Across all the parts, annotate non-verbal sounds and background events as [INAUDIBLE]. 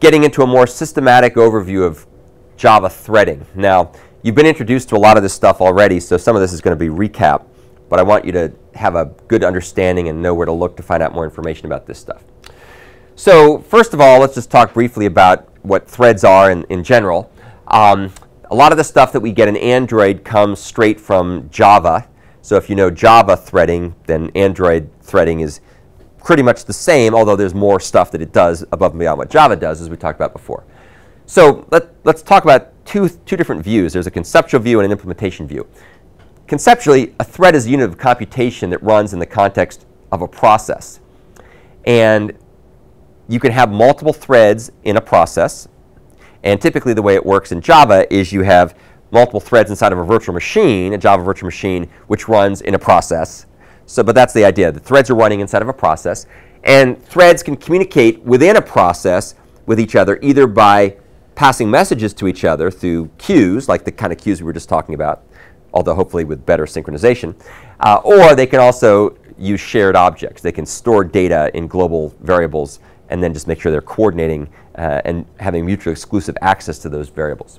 getting into a more systematic overview of Java threading. Now, you've been introduced to a lot of this stuff already, so some of this is going to be recap, but I want you to have a good understanding and know where to look to find out more information about this stuff. So first of all, let's just talk briefly about what threads are in, in general. Um, a lot of the stuff that we get in Android comes straight from Java. So if you know Java threading, then Android threading is pretty much the same, although there's more stuff that it does above and beyond what Java does, as we talked about before. So let, us talk about two, two different views. There's a conceptual view and an implementation view. Conceptually, a thread is a unit of computation that runs in the context of a process. And you can have multiple threads in a process. And typically the way it works in Java is you have multiple threads inside of a virtual machine, a Java virtual machine, which runs in a process. So, but that's the idea. The threads are running inside of a process. And threads can communicate within a process with each other either by passing messages to each other through queues, like the kind of queues we were just talking about, although hopefully with better synchronization. Uh, or they can also use shared objects. They can store data in global variables and then just make sure they're coordinating uh, and having mutually exclusive access to those variables.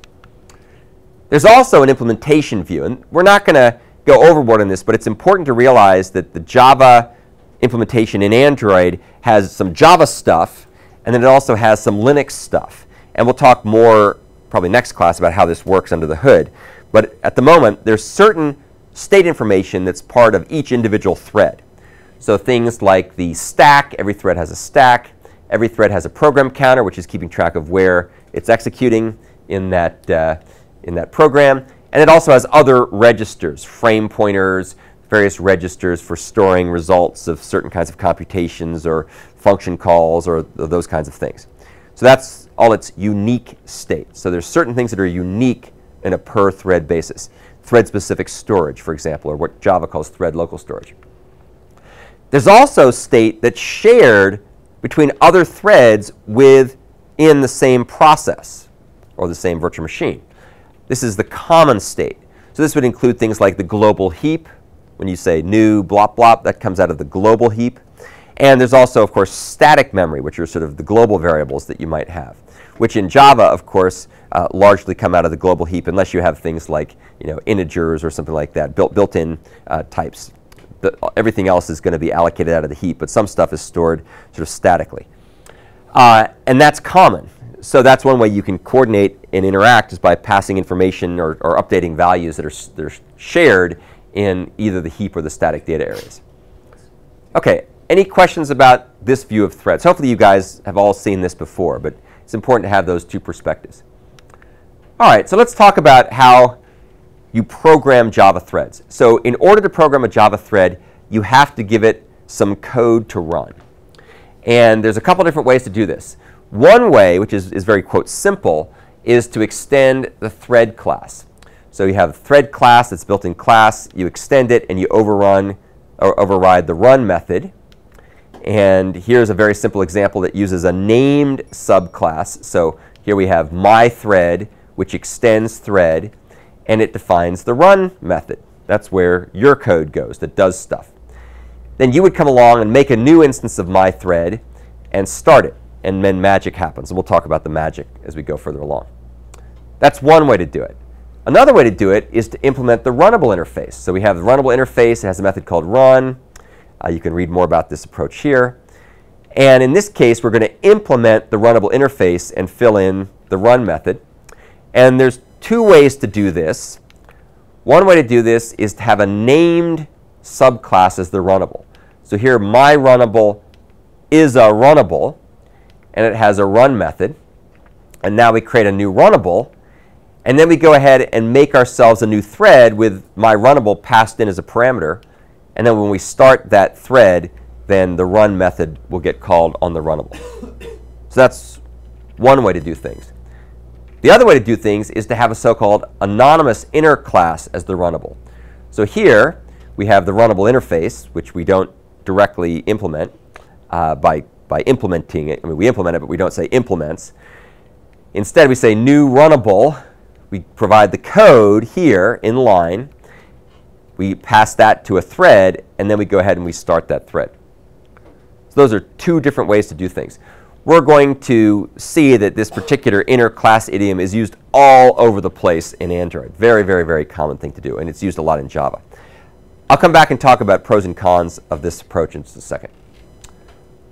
There's also an implementation view, and we're not going to go overboard on this, but it's important to realize that the Java implementation in Android has some Java stuff, and then it also has some Linux stuff. And we'll talk more probably next class about how this works under the hood. But at the moment, there's certain state information that's part of each individual thread. So things like the stack, every thread has a stack. Every thread has a program counter, which is keeping track of where it's executing in that, uh, in that program. And it also has other registers, frame pointers, various registers for storing results of certain kinds of computations or function calls or th those kinds of things. So that's all its unique state. So there's certain things that are unique in a per thread basis. Thread specific storage, for example, or what Java calls thread local storage. There's also state that's shared between other threads within the same process or the same virtual machine. This is the common state. So this would include things like the global heap. When you say new blop blop, that comes out of the global heap. And there's also, of course, static memory, which are sort of the global variables that you might have, which in Java, of course, uh, largely come out of the global heap unless you have things like you know, integers or something like that, built, built-in uh, types. The, everything else is going to be allocated out of the heap, but some stuff is stored sort of statically. Uh, and that's common so that's one way you can coordinate and interact is by passing information or, or updating values that are, that are shared in either the heap or the static data areas. Okay, any questions about this view of threads? Hopefully you guys have all seen this before, but it's important to have those two perspectives. All right, so let's talk about how you program Java threads. So in order to program a Java thread, you have to give it some code to run. And there's a couple different ways to do this. One way, which is, is very, quote, simple, is to extend the thread class. So you have a thread class that's built in class. You extend it, and you overrun or override the run method. And here's a very simple example that uses a named subclass. So here we have my thread, which extends thread, and it defines the run method. That's where your code goes that does stuff. Then you would come along and make a new instance of my thread and start it and then magic happens. And we'll talk about the magic as we go further along. That's one way to do it. Another way to do it is to implement the runnable interface. So we have the runnable interface. It has a method called run. Uh, you can read more about this approach here. And in this case, we're going to implement the runnable interface and fill in the run method. And there's two ways to do this. One way to do this is to have a named subclass as the runnable. So here, my runnable is a runnable and it has a run method. And now we create a new runnable. And then we go ahead and make ourselves a new thread with my runnable passed in as a parameter. And then when we start that thread, then the run method will get called on the runnable. so that's one way to do things. The other way to do things is to have a so-called anonymous inner class as the runnable. So here we have the runnable interface, which we don't directly implement uh, by by implementing it. I mean, we implement it, but we don't say implements. Instead, we say new runnable. We provide the code here in line. We pass that to a thread, and then we go ahead and we start that thread. So those are two different ways to do things. we're going to see that this particular inner class idiom is used all over the place in Android. Very, very, very common thing to do, and it's used a lot in Java. I'll come back and talk about pros and cons of this approach in just a second.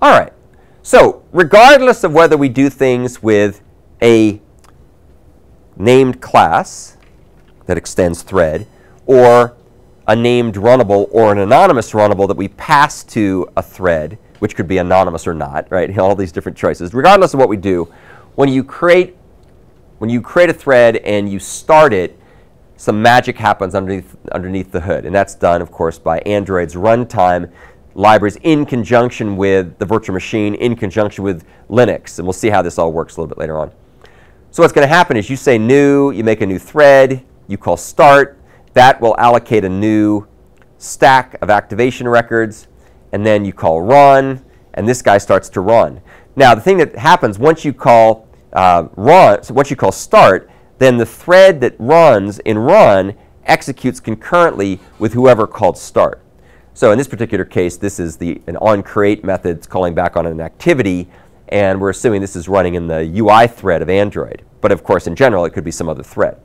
All right, so regardless of whether we do things with a named class that extends thread or a named runnable or an anonymous runnable that we pass to a thread, which could be anonymous or not, right? [LAUGHS] All these different choices. Regardless of what we do, when you create when you create a thread and you start it, some magic happens underneath underneath the hood, and that's done, of course, by Android's runtime libraries in conjunction with the virtual machine, in conjunction with Linux, and we'll see how this all works a little bit later on. So what's going to happen is you say new, you make a new thread, you call start, that will allocate a new stack of activation records, and then you call run, and this guy starts to run. Now, the thing that happens once you call uh, run, so once you call start, then the thread that runs in run executes concurrently with whoever called start. So in this particular case, this is the an onCreate method it's calling back on an activity, and we're assuming this is running in the UI thread of Android. But of course, in general, it could be some other thread.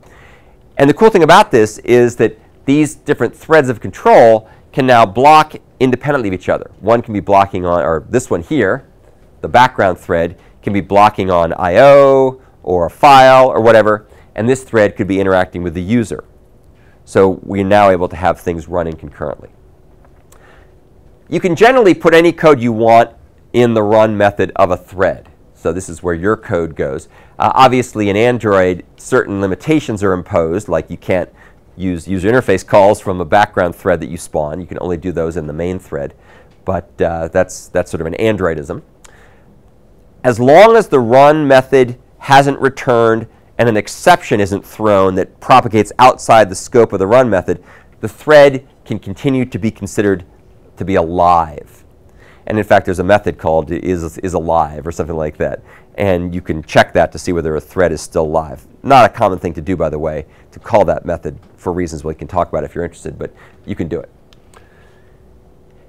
And the cool thing about this is that these different threads of control can now block independently of each other. One can be blocking on, or this one here, the background thread, can be blocking on I.O. or a file or whatever, and this thread could be interacting with the user. So we're now able to have things running concurrently. You can generally put any code you want in the run method of a thread. So this is where your code goes. Uh, obviously, in Android, certain limitations are imposed, like you can't use user interface calls from a background thread that you spawn. You can only do those in the main thread. But uh, that's, that's sort of an Androidism. As long as the run method hasn't returned and an exception isn't thrown that propagates outside the scope of the run method, the thread can continue to be considered to be alive. And in fact, there's a method called is, is alive or something like that. And you can check that to see whether a thread is still live. Not a common thing to do, by the way, to call that method for reasons we can talk about if you're interested, but you can do it.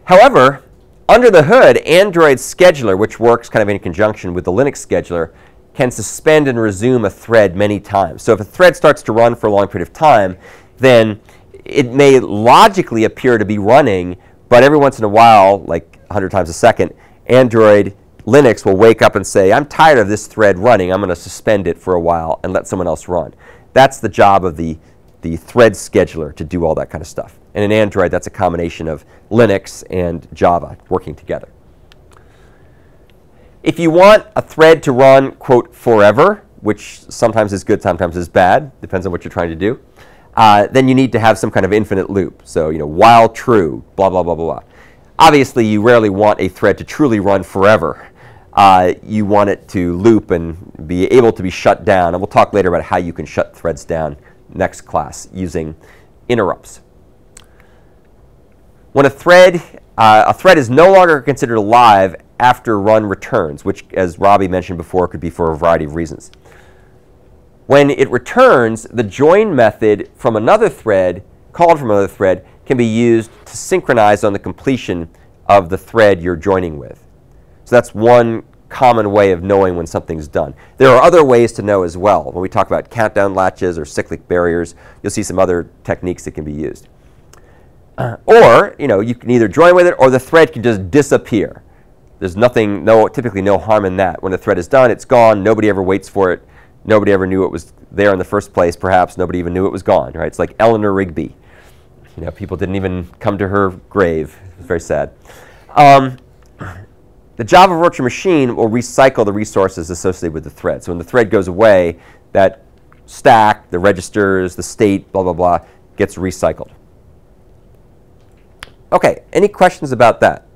However, under the hood, Android Scheduler, which works kind of in conjunction with the Linux scheduler, can suspend and resume a thread many times. So if a thread starts to run for a long period of time, then it may logically appear to be running, but every once in a while, like 100 times a second, Android Linux will wake up and say, I'm tired of this thread running. I'm going to suspend it for a while and let someone else run. That's the job of the, the thread scheduler to do all that kind of stuff. And in Android, that's a combination of Linux and Java working together. If you want a thread to run, quote, forever, which sometimes is good, sometimes is bad, depends on what you're trying to do, uh, then you need to have some kind of infinite loop. So, you know, while true, blah, blah, blah, blah, blah. Obviously, you rarely want a thread to truly run forever. Uh, you want it to loop and be able to be shut down. And we'll talk later about how you can shut threads down next class using interrupts. When a thread, uh, a thread is no longer considered alive after run returns, which, as Robbie mentioned before, could be for a variety of reasons. When it returns, the join method from another thread, called from another thread, can be used to synchronize on the completion of the thread you're joining with. So that's one common way of knowing when something's done. There are other ways to know as well. When we talk about countdown latches or cyclic barriers, you'll see some other techniques that can be used. Uh, [CLEARS THROAT] or, you know, you can either join with it or the thread can just disappear. There's nothing, no, typically no harm in that. When the thread is done, it's gone. Nobody ever waits for it. Nobody ever knew it was there in the first place. Perhaps nobody even knew it was gone. Right? It's like Eleanor Rigby. You know, people didn't even come to her grave. It was very sad. Um, the Java virtual machine will recycle the resources associated with the thread. So when the thread goes away, that stack, the registers, the state, blah, blah, blah, gets recycled. OK, any questions about that?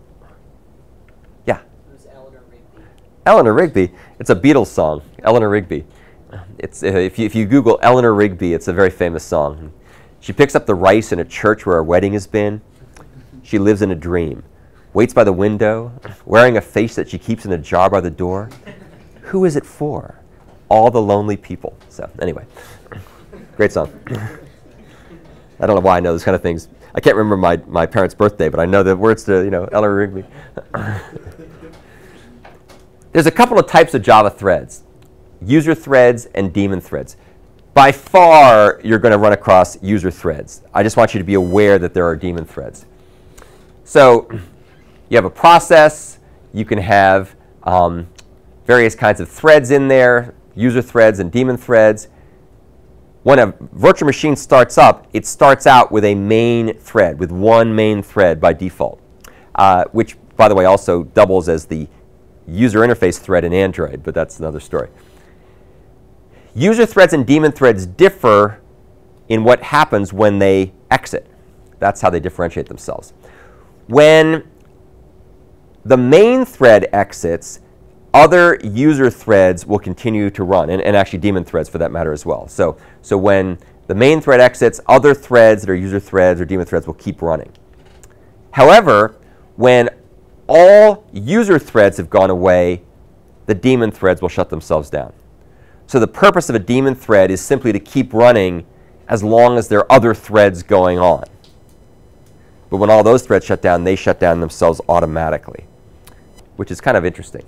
Yeah? Who's Eleanor Rigby? Eleanor Rigby. It's a Beatles song, Eleanor Rigby. It's, uh, if, you, if you Google Eleanor Rigby, it's a very famous song. She picks up the rice in a church where a wedding has been. She lives in a dream, waits by the window, wearing a face that she keeps in a jar by the door. Who is it for? All the lonely people. So, anyway, [COUGHS] great song. [COUGHS] I don't know why I know those kind of things. I can't remember my, my parents' birthday, but I know the words to, you know, Eleanor Rigby. [COUGHS] there's a couple of types of Java threads, user threads and daemon threads. By far, you're going to run across user threads. I just want you to be aware that there are daemon threads. So you have a process. You can have um, various kinds of threads in there, user threads and daemon threads. When a virtual machine starts up, it starts out with a main thread, with one main thread by default, uh, which, by the way, also doubles as the user interface thread in Android, but that's another story. User threads and daemon threads differ in what happens when they exit. That's how they differentiate themselves. When the main thread exits, other user threads will continue to run, and, and, actually daemon threads for that matter as well. So, so when the main thread exits, other threads that are user threads or daemon threads will keep running. However, when all user threads have gone away, the daemon threads will shut themselves down. So the purpose of a daemon thread is simply to keep running as long as there are other threads going on. But when all those threads shut down, they shut down themselves automatically, which is kind of interesting.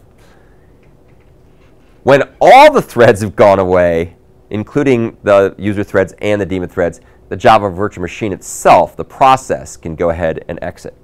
When all the threads have gone away, including the user threads and the daemon threads, the Java virtual machine itself, the process, can go ahead and exit.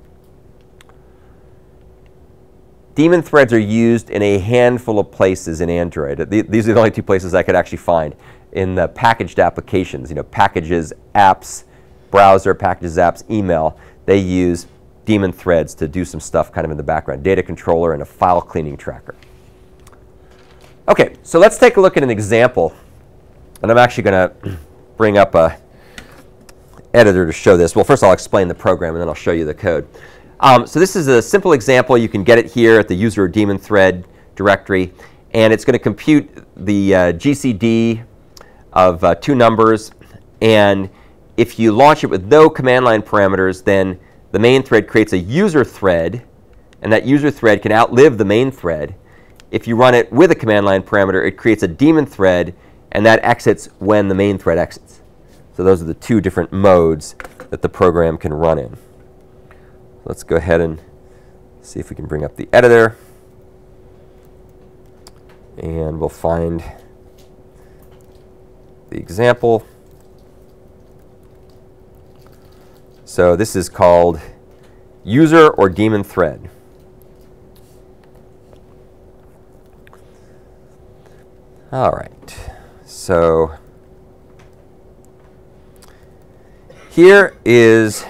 Daemon threads are used in a handful of places in Android. These are the only two places I could actually find. In the packaged applications, you know, packages, apps, browser, packages, apps, email, they use daemon threads to do some stuff kind of in the background, data controller and a file cleaning tracker. OK, so let's take a look at an example. And I'm actually going to bring up a editor to show this. Well, first I'll explain the program, and then I'll show you the code. Um, so this is a simple example. You can get it here at the user daemon thread directory. And it's going to compute the uh, GCD of uh, two numbers. And if you launch it with no command line parameters, then the main thread creates a user thread. And that user thread can outlive the main thread. If you run it with a command line parameter, it creates a daemon thread. And that exits when the main thread exits. So those are the two different modes that the program can run in. Let's go ahead and see if we can bring up the editor. And we'll find the example. So this is called user or daemon thread. All right. So here is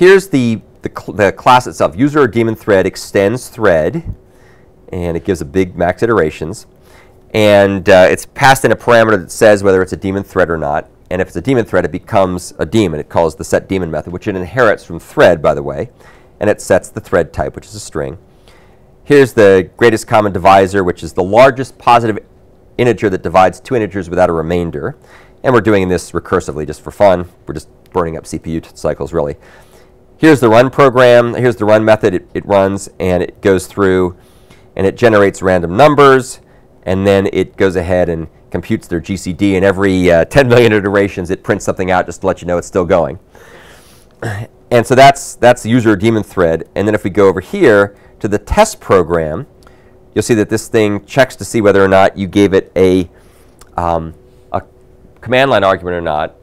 Here's the, the, cl the, class itself. User or daemon thread extends thread, and it gives a big max iterations. And uh, it's passed in a parameter that says whether it's a daemon thread or not. And if it's a daemon thread, it becomes a daemon. It calls the set daemon method, which it inherits from thread, by the way. And it sets the thread type, which is a string. Here's the greatest common divisor, which is the largest positive integer that divides two integers without a remainder. And we're doing this recursively just for fun. We're just burning up CPU cycles, really here's the run program, here's the run method it, it runs, and it goes through and it generates random numbers, and then it goes ahead and computes their GCD, and every uh, [LAUGHS] 10 million iterations it prints something out just to let you know it's still going. [CLEARS THROAT] And so that's, that's the user daemon thread. And then if we go over here to the test program, you'll see that this thing checks to see whether or not you gave it a, um, a command line argument or not.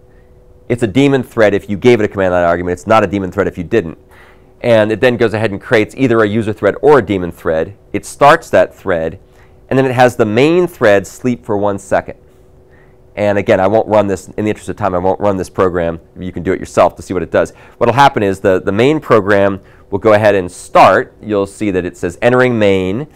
It's a daemon thread if you gave it a command line argument. It's not a daemon thread if you didn't. And it then goes ahead and creates either a user thread or a daemon thread. It starts that thread, and then it has the main thread sleep for one second. And again, I won't run this, in the interest of time, I won't run this program. You can do it yourself to see what it does. What will happen is the, the main program will go ahead and start. You'll see that it says entering main.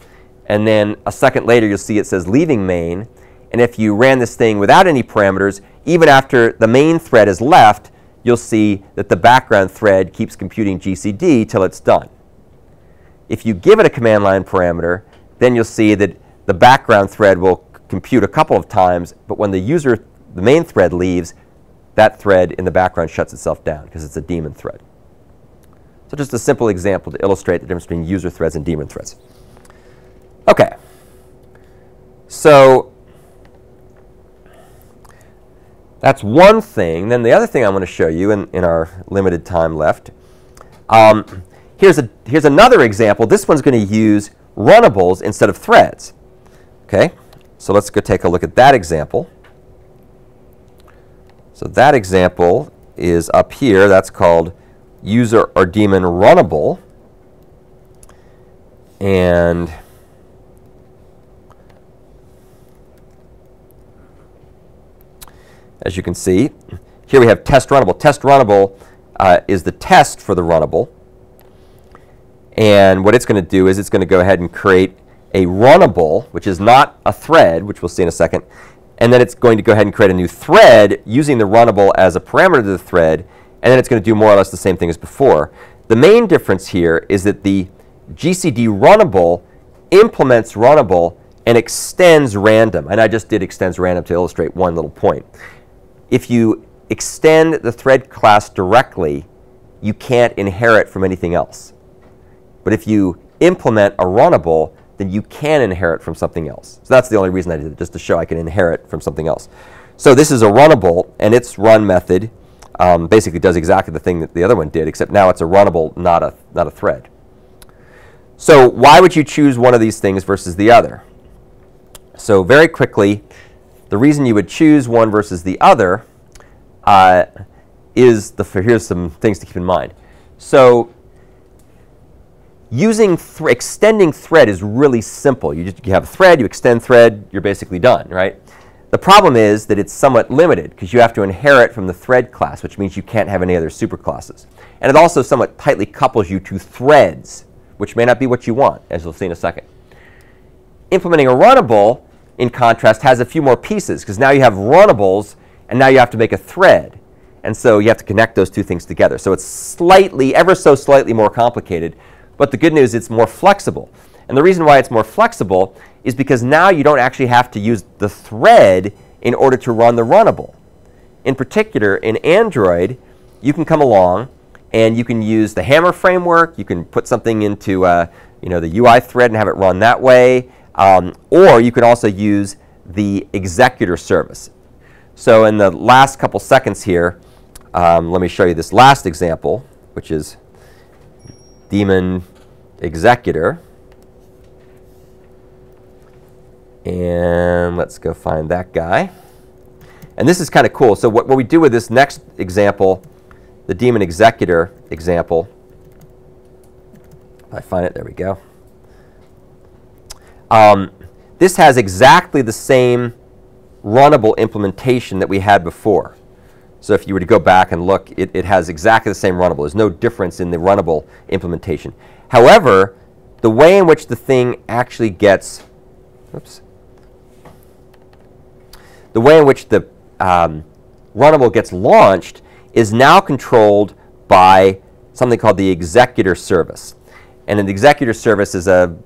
And then a second later, you'll see it says leaving main. And if you ran this thing without any parameters, even after the main thread is left, you'll see that the background thread keeps computing GCD till it's done. If you give it a command line parameter, then you'll see that the background thread will compute a couple of times, but when the user, the main thread leaves, that thread in the background shuts itself down because it's a daemon thread. So just a simple example to illustrate the difference between user threads and daemon threads. Okay. So that's one thing. Then the other thing I want to show you in, in our limited time left Um, here's, a, here's another example. This one's going to use runnables instead of threads. Okay, so let's go take a look at that example. So that example is up here. That's called user or daemon runnable. And as you can see, here we have test runnable. Test runnable uh, is the test for the runnable. And what it's going to do is it's going to go ahead and create a runnable, which is not a thread, which we'll see in a second. And then it's going to go ahead and create a new thread using the runnable as a parameter to the thread. And then it's going to do more or less the same thing as before. The main difference here is that the GCD runnable implements runnable and extends random. And I just did extends random to illustrate one little point. If you extend the thread class directly, you can't inherit from anything else. But if you implement a runnable, then you can inherit from something else. So that's the only reason I did it, just to show I can inherit from something else. So this is a runnable, and its run method um, basically does exactly the thing that the other one did, except now it's a runnable, not a, not a thread. So why would you choose one of these things versus the other? So very quickly, the reason you would choose one versus the other uh, is the, here's some things to keep in mind. So using th extending thread is really simple. You just you have a thread, you extend thread, you're basically done, right? The problem is that it's somewhat limited because you have to inherit from the thread class, which means you can't have any other superclasses. And it also somewhat tightly couples you to threads, which may not be what you want, as you'll see in a second. Implementing a runnable, in contrast, has a few more pieces because now you have runnables and now you have to make a thread. And so you have to connect those two things together. So it's slightly, ever so slightly more complicated. But the good news, is it's more flexible. And the reason why it's more flexible is because now you don't actually have to use the thread in order to run the runnable. In particular, in Android, you can come along and you can use the HaMeR framework. You can put something into uh, you know, the UI thread and have it run that way. Um, or you can also use the executor service. So in the last couple seconds here, um, let me show you this last example, which is daemon executor. And let's go find that guy. And this is kind of cool. So what, what we do with this next example the daemon executor example. If I find it, there we go. Um, this has exactly the same runnable implementation that we had before. So if you were to go back and look, it, it has exactly the same runnable. There's no difference in the runnable implementation. However, the way in which the thing actually gets, oops, the way in which the um, runnable gets launched is now controlled by something called the executor service. And an executor service is a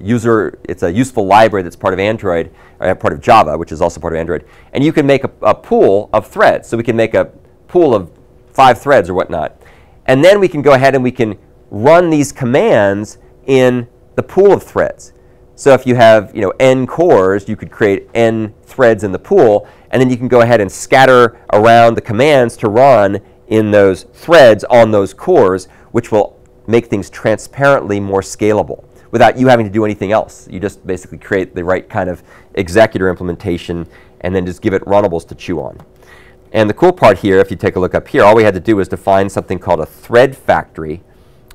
user, it's a useful library that's part of Android, or part of Java, which is also part of Android. And you can make a, a pool of threads. So we can make a pool of five threads or whatnot. And then we can go ahead and we can run these commands in the pool of threads. So if you have you know, n cores, you could create n threads in the pool, and then you can go ahead and scatter around the commands to run in those threads on those cores, which will make things transparently more scalable without you having to do anything else. You just basically create the right kind of executor implementation and then just give it runnables to chew on. And the cool part here, if you take a look up here, all we had to do was define something called a thread factory,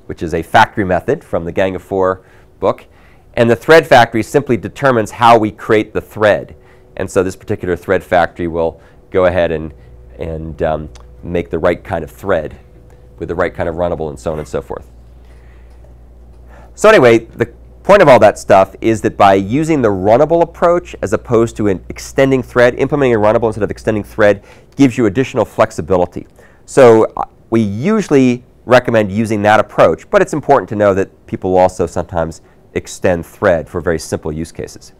which is a factory method from the Gang of Four book. And the thread factory simply determines how we create the thread. And so this particular thread factory will go ahead and, and um, make the right kind of thread with the right kind of runnable and so on and so forth. So anyway, the point of all that stuff is that by using the runnable approach as opposed to an extending thread, implementing a runnable instead of extending thread gives you additional flexibility. So uh, we usually recommend using that approach, but it's important to know that people also sometimes extend thread for very simple use cases.